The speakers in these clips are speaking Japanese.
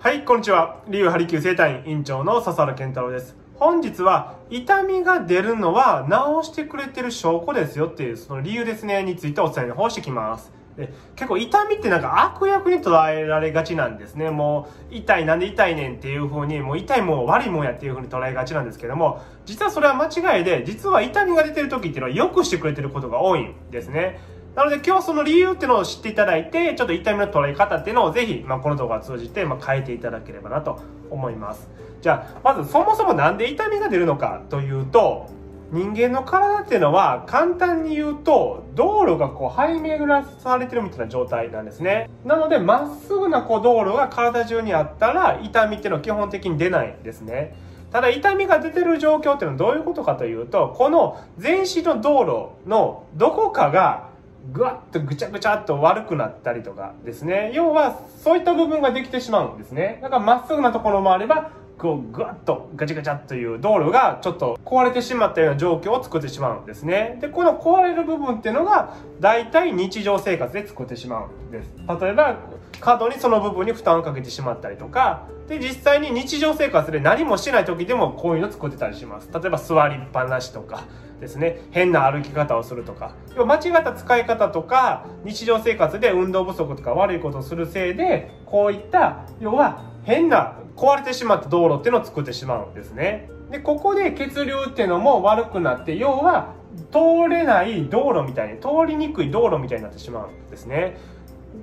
はい、こんにちは。リュウハリキュー生態院院長の笹原健太郎です。本日は、痛みが出るのは治してくれてる証拠ですよっていう、その理由ですね、についてお伝えの方してきます。で結構痛みってなんか悪役に捉えられがちなんですね。もう、痛い、なんで痛いねんっていう風に、もう痛いもん悪いもんやっていう風に捉えがちなんですけども、実はそれは間違いで、実は痛みが出てる時っていうのは良くしてくれてることが多いんですね。なので今日その理由っていうのを知っていただいて、ちょっと痛みの捉え方っていうのをぜひ、まあ、この動画を通じて、まあ、変えていただければなと思います。じゃあ、まずそもそもなんで痛みが出るのかというと、人間の体っていうのは簡単に言うと道路がこう張り巡らされてるみたいな状態なんですね。なのでまっすぐなこう道路が体中にあったら痛みっていうのは基本的に出ないですね。ただ痛みが出てる状況っていうのはどういうことかというと、この全身の道路のどこかがぐわっとぐちゃぐちゃっと悪くなったりとかですね。要は、そういった部分ができてしまうんですね。だからまっすぐなところもあれば、こう、ぐわっとガチャガチャという道路がちょっと壊れてしまったような状況を作ってしまうんですね。で、この壊れる部分っていうのが、大体日常生活で作ってしまうんです。例えば、過度にその部分に負担をかけてしまったりとか、で、実際に日常生活で何もしない時でもこういうの作ってたりします。例えば座りっぱなしとかですね、変な歩き方をするとか、要は間違った使い方とか、日常生活で運動不足とか悪いことをするせいで、こういった、要は変な壊れてしまった道路っていうのを作ってしまうんですね。で、ここで血流っていうのも悪くなって、要は通れない道路みたいに、通りにくい道路みたいになってしまうんですね。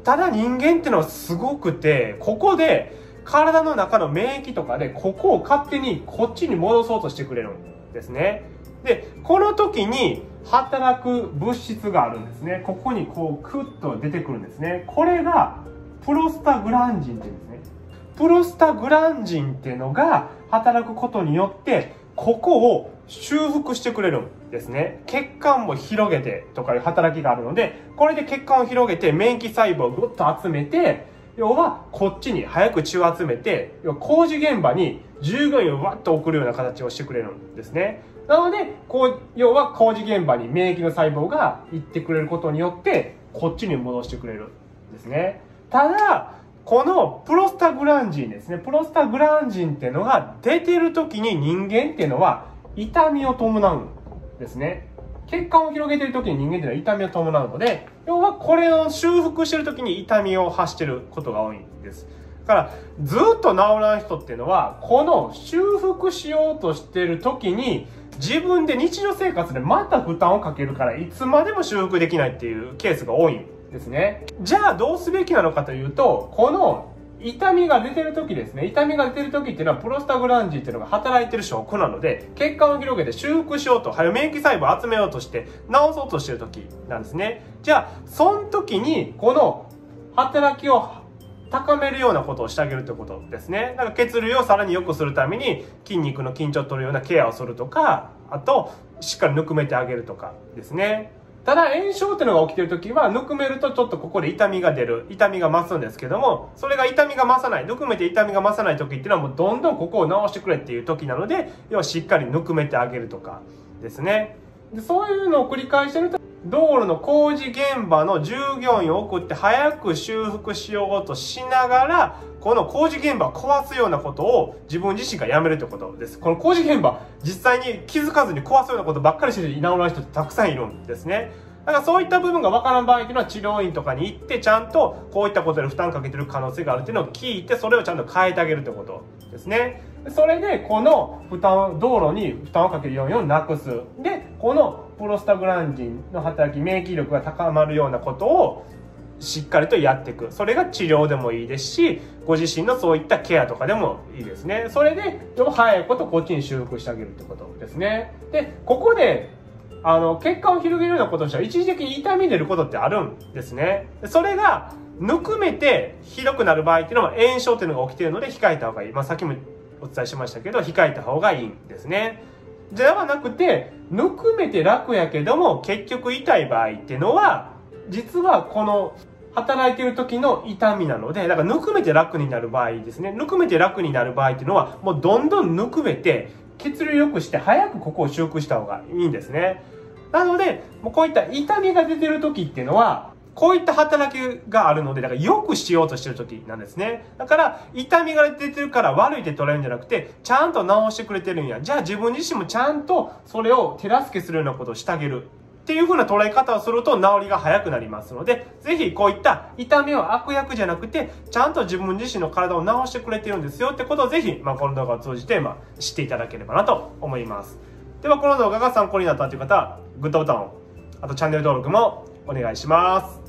ただ人間っていうのはすごくて、ここで体の中の免疫とかで、ここを勝手にこっちに戻そうとしてくれるんですね。で、この時に働く物質があるんですね。ここにこうクッと出てくるんですね。これがプロスタグランジンって言うんですね。プロスタグランジンっていうのが働くことによって、ここを修復してくれるんですね。血管も広げてとかいう働きがあるので、これで血管を広げて免疫細胞をぐっと集めて、要はこっちに早く血を集めて、要は工事現場に従業員をわっと送るような形をしてくれるんですね。なので、こう、要は工事現場に免疫の細胞が行ってくれることによって、こっちに戻してくれるんですね。ただ、このプロスタグランジンですね。プロスタグランジンっていうのが出てる時に人間っていうのは痛みを伴うんですね。血管を広げてる時に人間っていうのは痛みを伴うので、要はこれを修復してる時に痛みを発してることが多いんです。だから、ずっと治らん人っていうのは、この修復しようとしてる時に、自分で日常生活でまた負担をかけるから、いつまでも修復できないっていうケースが多いんですね。じゃあどうすべきなのかというと、この痛みが出てる時ですね。痛みが出てる時っていうのはプロスタグランジンっていうのが働いてる証拠なので、血管を広げて修復しようと、早免疫細胞を集めようとして治そうとしてる時なんですね。じゃあ、その時にこの働きを高めるようなことをしてあげるということですね。だから血流をさらに良くするために筋肉の緊張を取るようなケアをするとか、あと、しっかりぬくめてあげるとかですね。ただ炎症っていうのが起きてる時は、ぬくめるとちょっとここで痛みが出る、痛みが増すんですけども、それが痛みが増さない、ぬくめて痛みが増さない時っていうのはもうどんどんここを治してくれっていう時なので、要はしっかりぬくめてあげるとかですね。でそういうのを繰り返してると、道路の工事現場の従業員を送って早く修復しようとしながら、この工事現場を壊すようなことを自分自身がやめるということです。この工事現場、実際に気づかずに壊すようなことばっかりして治らない人ってたくさんいるんですね。だからそういった部分がわからん場合っていうのは治療院とかに行ってちゃんとこういったことで負担かけてる可能性があるっていうのを聞いてそれをちゃんと変えてあげるってことですね。それでこの負担、道路に負担をかける要因をなくす。で、このプロスタグランジンの働き、免疫力が高まるようなことをしっかりとやっていく。それが治療でもいいですし、ご自身のそういったケアとかでもいいですね。それで、早いことこっちに修復してあげるってことですね。で、ここであの、血管を広げるようなことをしたら一時的に痛み出ることってあるんですね。それが、ぬくめてひどくなる場合っていうのは炎症っていうのが起きてるので控えた方がいい。まあ、さっきもお伝えしましたけど、控えた方がいいんですね。ではなくて、ぬくめて楽やけども、結局痛い場合っていうのは、実はこの、働いてる時の痛みなので、だからぬくめて楽になる場合ですね。ぬくめて楽になる場合っていうのは、もうどんどんぬくめて、血流良くして早くここを修復した方がいいんですね。なので、もうこういった痛みが出てる時っていうのは、こういった働きがあるので、だから良くしようとしてる時なんですね。だから、痛みが出てるから悪いって捉えるんじゃなくて、ちゃんと治してくれてるんや。じゃあ自分自身もちゃんとそれを手助けするようなことをしてあげる。っていう風な捉え方をすると治りが早くなりますので、ぜひこういった痛みは悪役じゃなくて、ちゃんと自分自身の体を治してくれてるんですよってことをぜひ、まあ、この動画を通じて、まあ、知っていただければなと思います。では、この動画が参考になったという方は、グッドボタンを、あとチャンネル登録もお願いします。